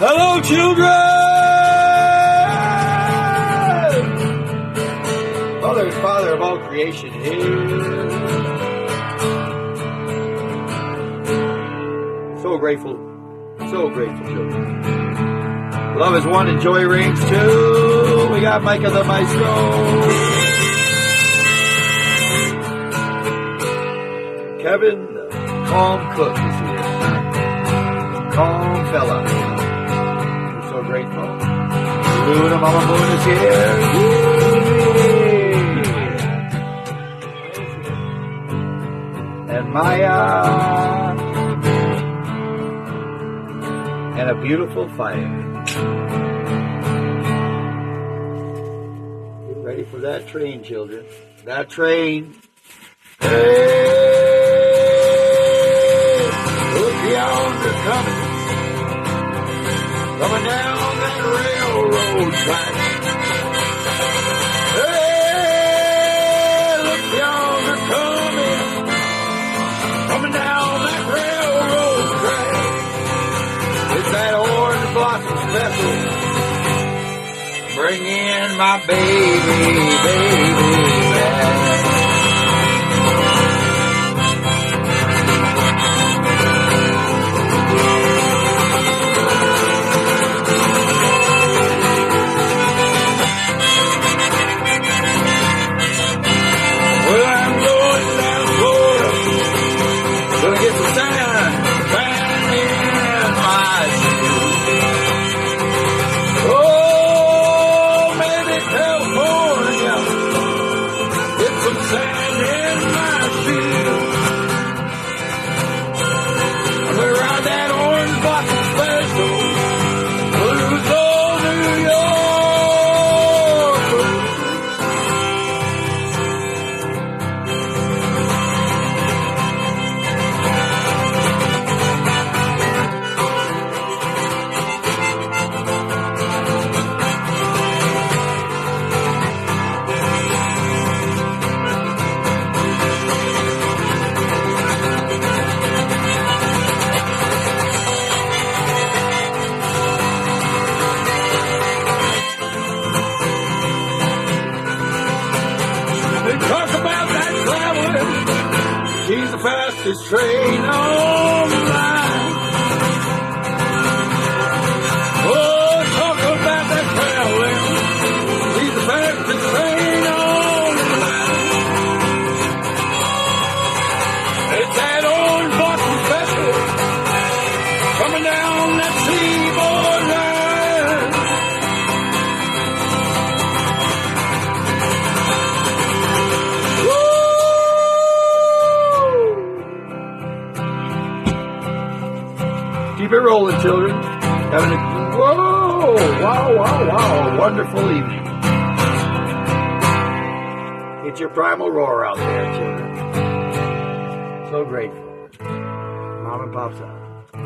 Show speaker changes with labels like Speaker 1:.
Speaker 1: Hello, children! Mother, Father of all creation here. So grateful, so grateful, children. Love is one and joy reigns two. We got Micah the Maestro. Kevin, calm cook, is here. Calm fella. So grateful. Luna Mama Moon is here. And Maya. And a beautiful fire. Get ready for that train, children. That train. Hey! Look yonder coming. Coming down Bring in my baby, baby fastest train on the line. Keep it rolling, children. Having a whoa, wow, wow, wow, a wonderful evening. Get your primal roar out there, children. So grateful. Mom and Pop's out.